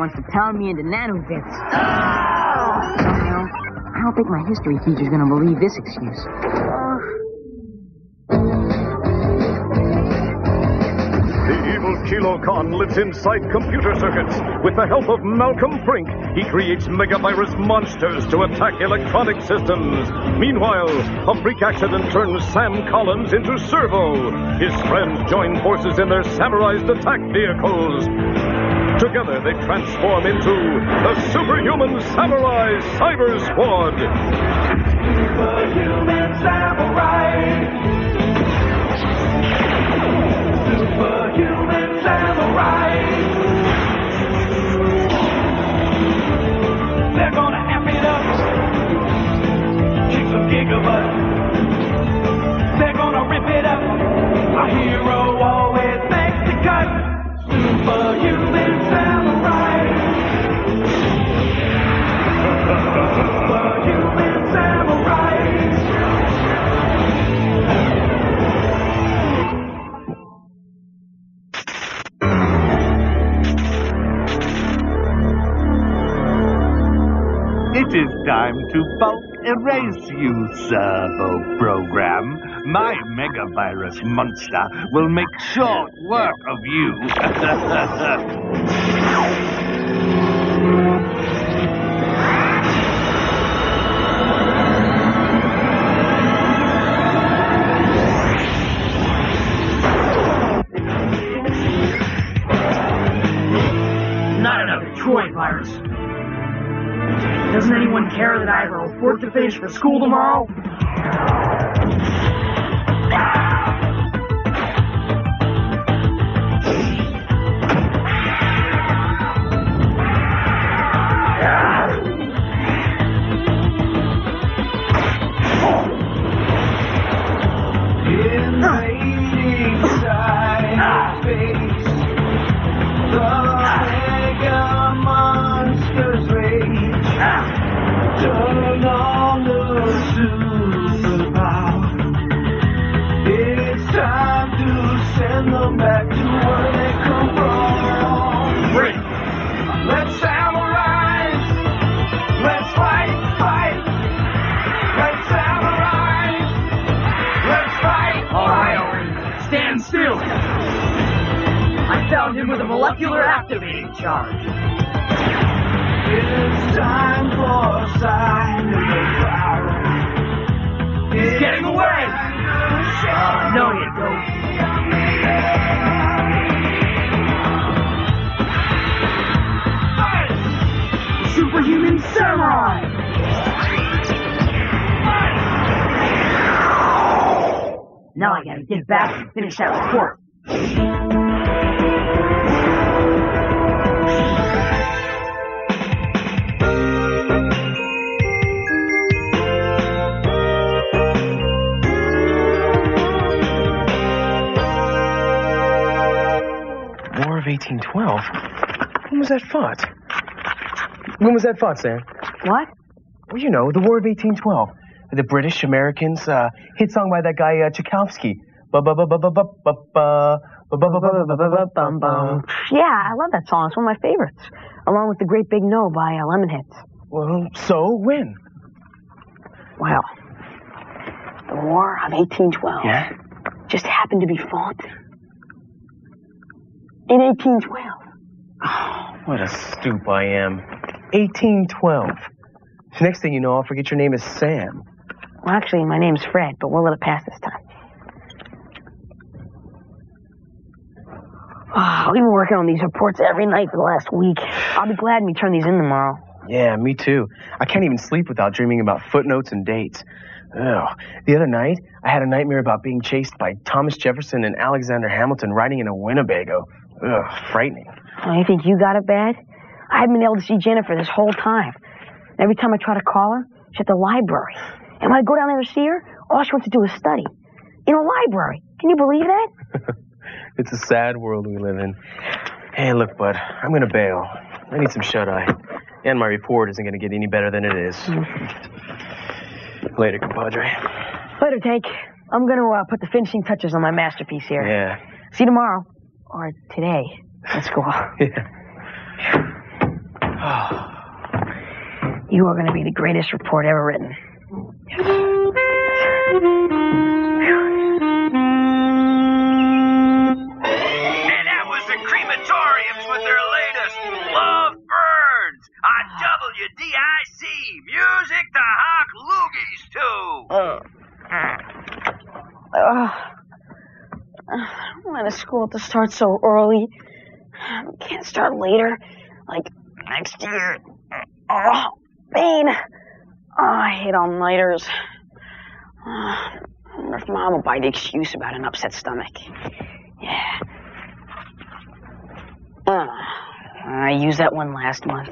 wants to pound me into nano bits. I don't think my history teacher's gonna believe this excuse. The evil Kilokahn lives inside computer circuits. With the help of Malcolm Frink, he creates megavirus monsters to attack electronic systems. Meanwhile, a freak accident turns Sam Collins into Servo. His friends join forces in their samurais attack vehicles. Together, they transform into the Superhuman Samurai SyberSquad. Superhuman samurai. To bulk erase you, servo program. My megavirus monster will make short work of you. The school tomorrow Now I gotta get back and finish that report. War of 1812? When was that fought? When was that fought, Sam? What? Well, you know, the War of 1812 the British Americans uh, hit song by that guy uh, Tchaikovsky. Yeah, I love that song. It's one of my favorites, along with the Great Big No by uh, Lemonheads. Well, so when? Well, the War of 1812 yeah? just happened to be fought in 1812. Oh, what a stoop I am. 1812. Next thing you know, I'll forget your name is Sam. Well, actually, my name's Fred, but we'll let it pass this time. Ah, oh, we've been working on these reports every night for the last week. I'll be glad when we turn these in tomorrow. Yeah, me too. I can't even sleep without dreaming about footnotes and dates. Ugh. The other night, I had a nightmare about being chased by Thomas Jefferson and Alexander Hamilton riding in a Winnebago. Ugh, frightening. Oh, you think you got it bad? I haven't been able to see Jennifer this whole time. Every time I try to call her, she's at the library. And when I go down there to see her, all she wants to do is study. In a library. Can you believe that? It's a sad world we live in. Hey, look, bud, I'm gonna bail. I need some shut eye. And my report isn't gonna get any better than it is. Later, compadre. Later, Tank. I'm going to uh, put the finishing touches on my masterpiece here. Yeah. See you tomorrow. Or today. Let's go. Yeah. You are going to be the greatest report ever written. And that crematoriums with their latest Love Burns on WDIC. Music to loogies to. Ugh. Why does school have to start so early? Can't start later, like next year. Oh, pain. Oh, I hate all nighters. I wonder if mom will buy the excuse about an upset stomach. Yeah. Uh, I used that one last month.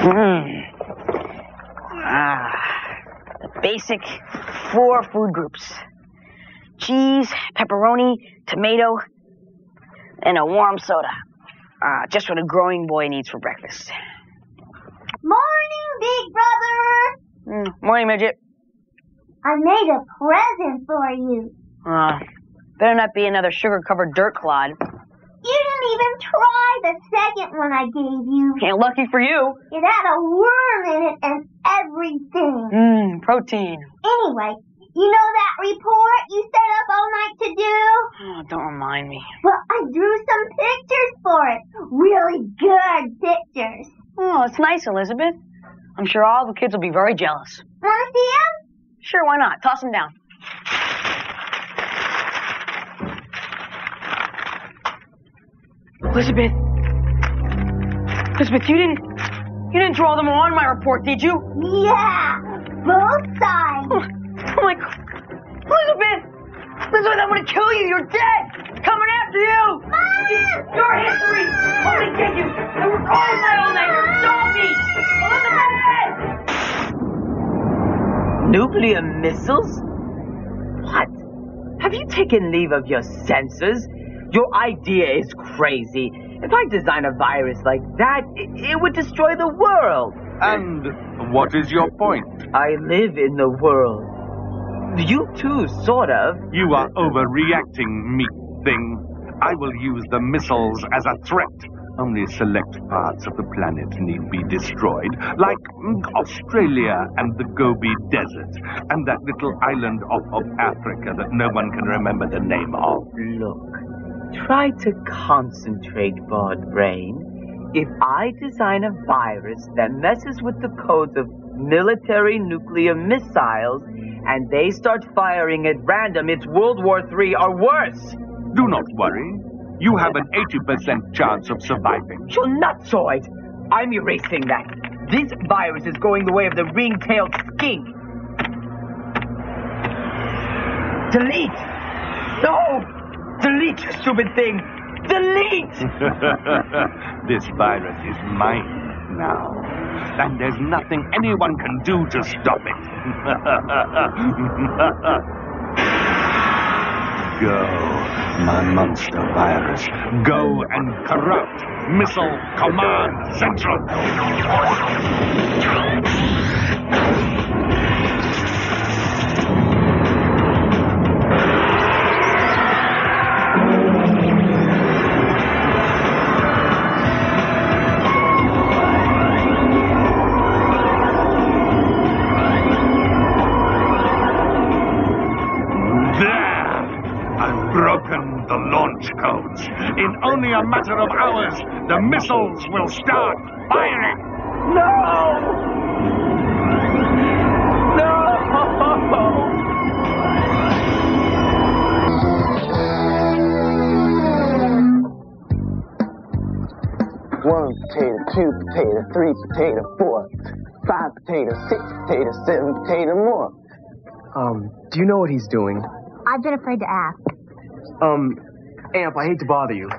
Mmm. Ah, the basic four food groups cheese, pepperoni, tomato, and a warm soda. Uh, just what a growing boy needs for breakfast. Morning, big brother. Mm, morning, midget. I made a present for you. Uh, better not be another sugar covered dirt clod. You didn't even try the second one I gave you. And lucky for you. It had a worm in it and everything. Mmm, protein. Anyway, you know that report you stayed up all night to do? Oh, don't remind me. Well, I drew some pictures for it. Really good pictures. Oh, it's nice, Elizabeth. I'm sure all the kids will be very jealous. Wanna see them? Sure, why not? Toss them down. Elizabeth. Elizabeth, you didn't you didn't draw them on my report, did you? Yeah, both sides. Oh, Oh, my god. Elizabeth! Elizabeth, I'm gonna kill you. You're dead. Coming after you. Mom! Your history. I'm gonna get you. And we're calling my old neighbor. Stop me. Elizabeth! Nuclear missiles? What? Have you taken leave of your senses? Your idea is crazy. If I design a virus like that, it, it would destroy the world. And what is your point? I live in the world. You too, sort of. You are overreacting, meat thing. I will use the missiles as a threat. Only select parts of the planet need be destroyed, like mm, Australia and the Gobi Desert, and that little island off of Africa that no one can remember the name of. Look, try to concentrate, Bod Brain. If I design a virus that messes with the codes of military nuclear missiles, and they start firing at random, it's World War III or worse. Do not worry. You have an 80% chance of surviving. You nutsoid! I'm erasing that. This virus is going the way of the ring-tailed skink. Delete! No! Delete, you stupid thing! Delete! this virus is mine now. And there's nothing anyone can do to stop it. Go, my monster virus. Go and corrupt Missile Command Central. A matter of hours, the missiles will start firing. No! No! One potato, two potato, three potato, four, five potato, six potato, seven potato more. Um, do you know what he's doing? I've been afraid to ask. Um, Amp, I hate to bother you.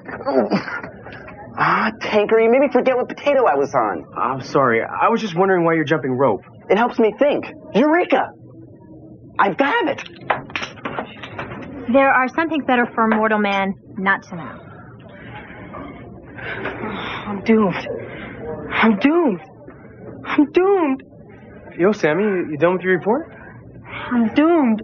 Ah, Tanker, you made me forget what potato I was on. I'm sorry. I was just wondering why you're jumping rope. It helps me think. Eureka! I've got it! There are some things better for a mortal man not to know. I'm doomed. I'm doomed. I'm doomed. Yo, Sammy, you, you done with your report? I'm doomed.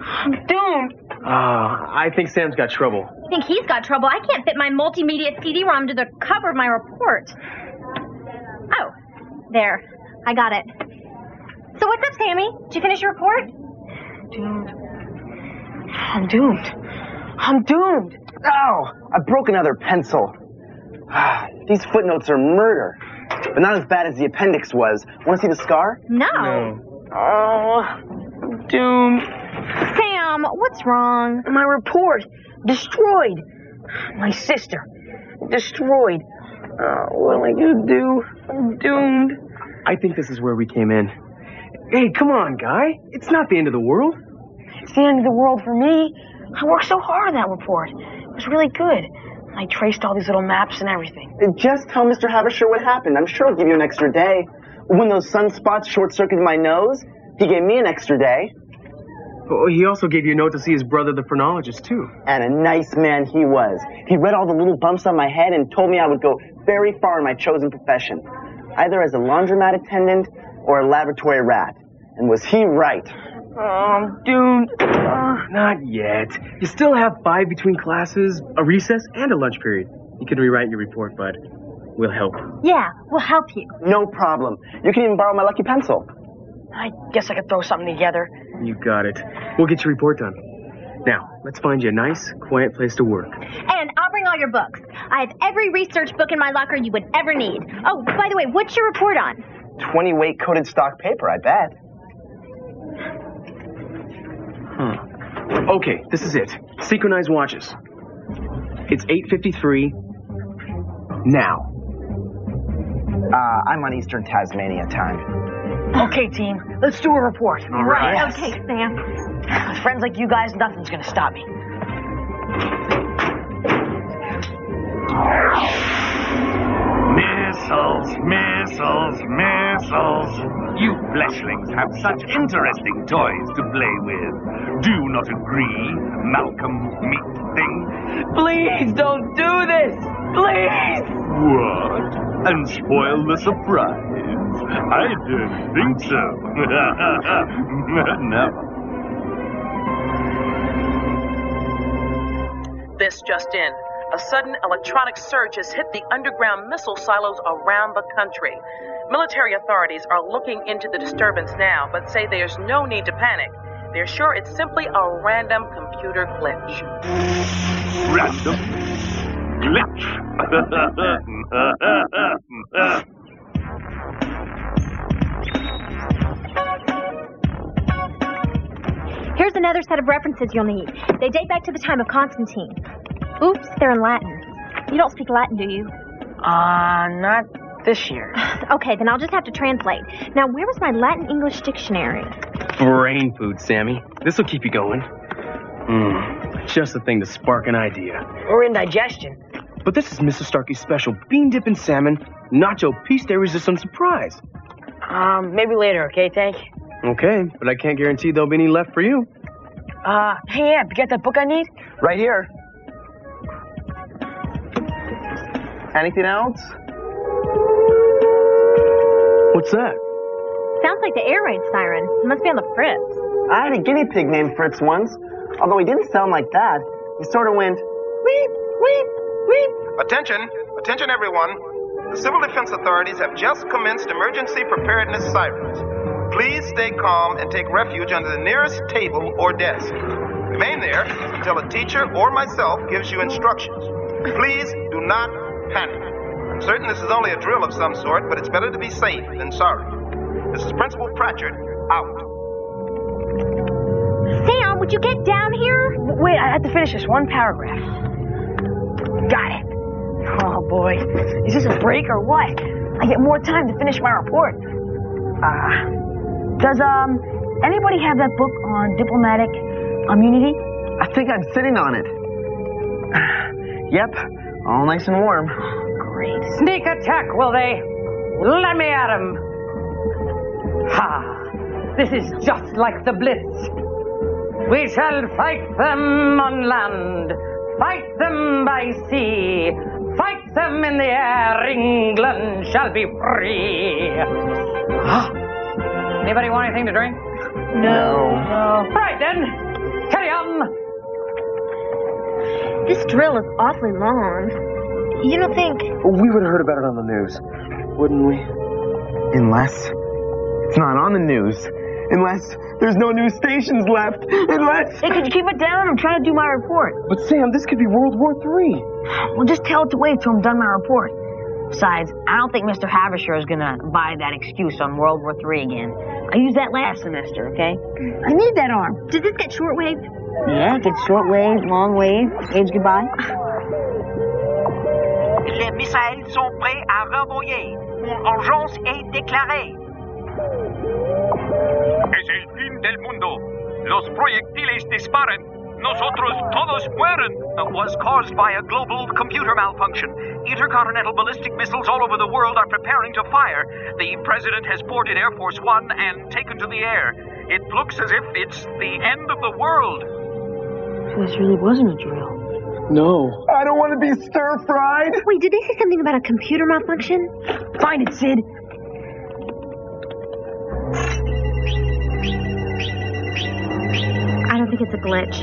I'm doomed. Uh, I think Sam's got trouble. Think he's got trouble. I can't fit my multimedia CD-ROM to the cover of my report. Oh, there. I got it. So what's up, Sammy? Did you finish your report? Doomed. I'm doomed. I'm doomed. Oh, I broke another pencil. Ah, these footnotes are murder. But not as bad as the appendix was. Want to see the scar? No. Oh, Doomed. Sam, what's wrong? My report. Destroyed. My sister. Destroyed. Oh, what am I gonna do? I'm doomed. I think this is where we came in. Hey, come on, guy. It's not the end of the world. It's the end of the world for me. I worked so hard on that report. It was really good. I traced all these little maps and everything. Uh, just tell Mr. Habersher what happened. I'm sure he'll give you an extra day. When those sunspots short-circuited my nose, he gave me an extra day. Oh, he also gave you a note to see his brother, the phrenologist, too. And a nice man he was. He read all the little bumps on my head and told me I would go very far in my chosen profession, either as a laundromat attendant or a laboratory rat. And was he right? Um, oh, I'm doomed. Oh. Uh, Not yet. You still have five between classes, a recess, and a lunch period. You can rewrite your report, bud. We'll help. Yeah, we'll help you. No problem. You can even borrow my lucky pencil. I guess I could throw something together. You got it. We'll get your report done. Now, let's find you a nice, quiet place to work. And I'll bring all your books. I have every research book in my locker you would ever need. Oh, by the way, what's your report on? 20 weight coated stock paper, I bet. Huh. Okay, this is it. Synchronized watches. It's 8.53 now. Uh, I'm on Eastern Tasmania time. Okay, team, let's do a report. All right. Okay, Sam. With friends like you guys, nothing's gonna stop me. Missiles, missiles, missiles. You fleshlings have such interesting toys to play with. Do you not agree, Malcolm Meat Thing? Please don't do this! Please! What? And spoil the surprise? I didn't think so. no. This just in. A sudden electronic surge has hit the underground missile silos around the country. Military authorities are looking into the disturbance now, but say there's no need to panic. They're sure it's simply a random computer glitch. Random glitch. another set of references you'll need. They date back to the time of Constantine. Oops, they're in Latin. You don't speak Latin, do you? Uh, not this year. Okay, then I'll just have to translate. Now, where was my Latin English dictionary? Brain food, Sammy. This'll keep you going. Mmm, just the thing to spark an idea. Or indigestion. But this is Mrs. Starkey's special bean dip and salmon nacho piece de resistance surprise. Um, maybe later, okay, Tank? Okay, but I can't guarantee there'll be any left for you. Uh, hey, Amp, you got that book I need? Right here. Anything else? What's that? Sounds like the air raid siren. It must be on the Fritz. I had a guinea pig named Fritz once. Although he didn't sound like that. He sort of went, weep, weep, weep. Attention, attention everyone. The Civil Defense Authorities have just commenced emergency preparedness sirens. Please stay calm and take refuge under the nearest table or desk. Remain there until a teacher or myself gives you instructions. Please do not panic. I'm certain this is only a drill of some sort, but it's better to be safe than sorry. This is Principal Pratchett, out. Sam, would you get down here? Wait, I have to finish this one paragraph. Got it. Oh boy, is this a break or what? I get more time to finish my report. Uh, does um anybody have that book on diplomatic immunity? I think I'm sitting on it. yep, all nice and warm. Great. Sneak attack, will they? Let me at 'em. Ha! This is just like the Blitz. We shall fight them on land, fight them by sea, fight them in the air. England shall be free. Anybody want anything to drink? No. Uh, right then, carry on. This drill is awfully long. You don't think? We would have heard about it on the news, wouldn't we? Unless it's not on the news. Unless there's no news stations left. Unless. Hey, could you keep it down? I'm trying to do my report. But Sam, this could be World War III. Well, just tell it to wait till I'm done my report. Besides, I don't think Mr. Havisher is gonna buy that excuse on World War III again. I used that last semester, okay? I need that arm. Does this get shortwave? Yeah, it gets short wave, long wave, waves goodbye. Les missiles sont prêts à renvoyer. Urgence est déclarée. Es el fin del mundo. Los proyectiles disparan. Nosotros todos mueren. Was caused by a global computer malfunction. Intercontinental ballistic missiles all over the world are preparing to fire. The president has boarded Air Force One and taken to the air. It looks as if it's the end of the world. So this really wasn't a drill. No. I don't want to be stir fried. Wait, did they say something about a computer malfunction? Find it, Syd. Think it's a glitch.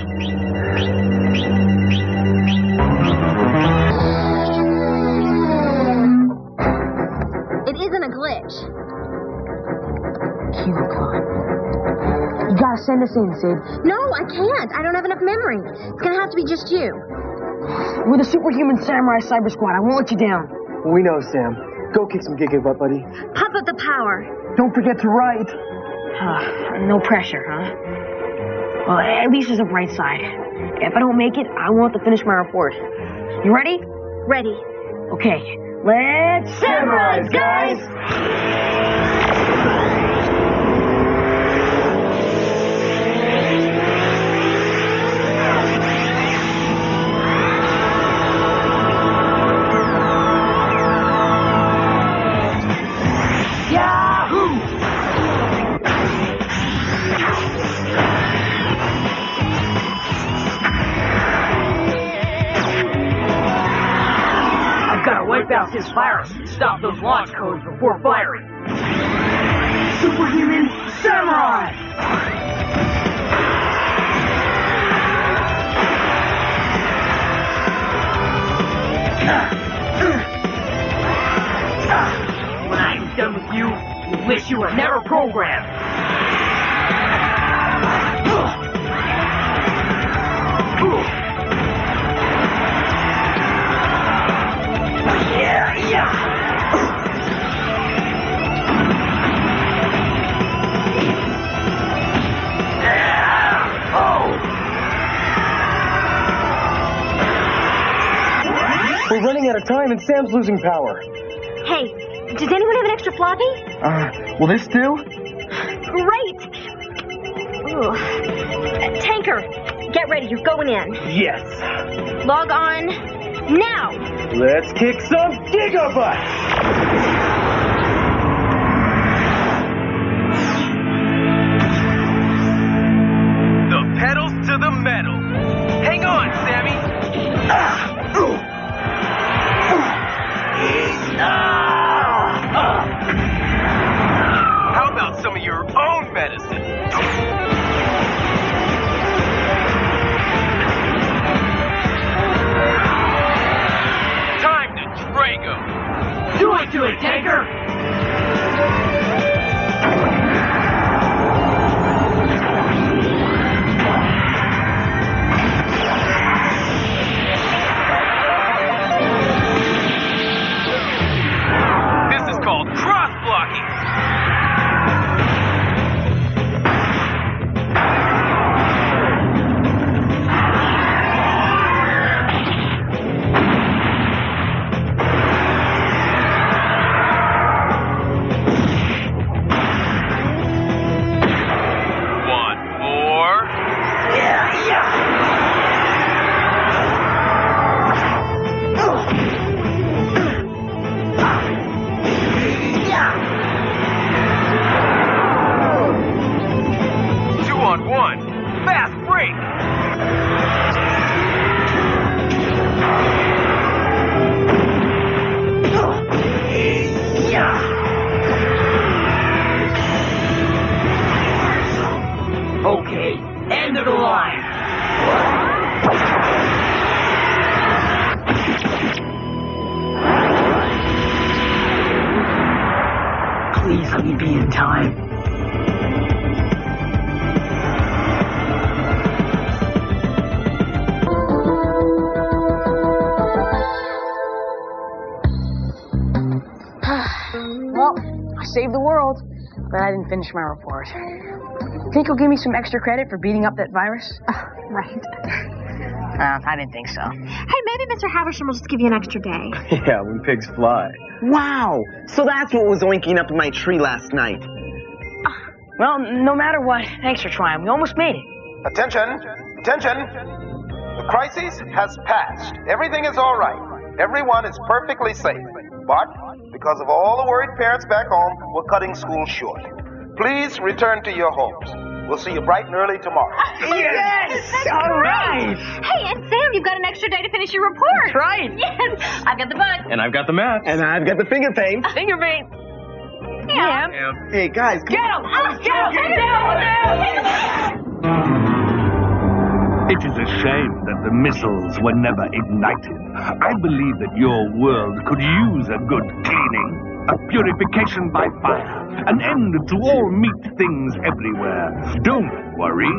It isn't a glitch. Kilokahn. You gotta send us in, Syd. No, I can't. I don't have enough memory. It's gonna have to be just you. We're the superhuman samurai cyber squad. I won't let you down. We know, Sam. Go kick some giga butt, buddy. Pump up the power. Don't forget to write. no pressure, huh? Well, at least there's a bright side. If I don't make it, I won't have to finish my report. You ready? Ready. Okay, let's samurais, guys! Wipe out this virus and stop those launch codes before firing. Superhuman Samurai! When I'm done with you, you wish you were never programmed. We're running out of time and Sam's losing power. Hey, does anyone have an extra floppy? Uh, will this do? Great! Ooh. Uh, Tanker, get ready. You're going in. Yes. Log on now. Let's kick some gigabytes. Be in time. well, I saved the world, but I didn't finish my report. Think you'll give me some extra credit for beating up that virus? right. Uh, I didn't think so. Hey, maybe Mr. Haversham will just give you an extra day. Yeah, when pigs fly. Wow! So that's what was oinking up in my tree last night. Well, no matter what, thanks for trying. We almost made it. Attention! Attention! The crisis has passed. Everything is all right. Everyone is perfectly safe. But, because of all the worried parents back home, we're cutting school short. Please return to your homes. We'll see you bright and early tomorrow. Yes! All right! Hey, and Sam, you've got an extra day to finish your report. That's right. Yes, I've got the book. And I've got the math. And I've got the finger paint. Finger paint. Yeah. Hey, guys, Get him! Get him! Get him! It is a shame that the missiles were never ignited. I believe that your world could use a good cleaning, a purification by fire, an end to all meat things everywhere. Don't worry.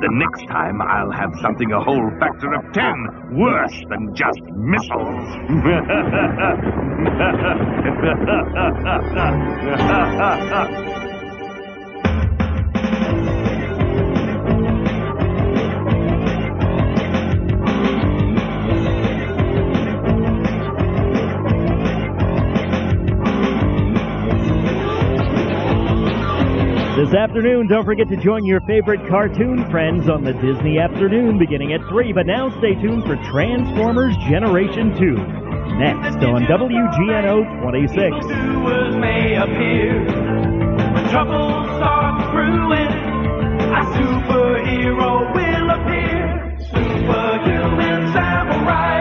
The next time I'll have something a whole factor of ten worse than just missiles. afternoon, don't forget to join your favorite cartoon friends on the Disney Afternoon beginning at 3. But now stay tuned for Transformers Generation 2. Next on WGNO 26. May appear when trouble starts brewing. A superhero will appear. Superhuman samurai.